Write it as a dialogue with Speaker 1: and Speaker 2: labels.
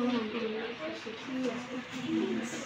Speaker 1: 嗯，对，开始听我。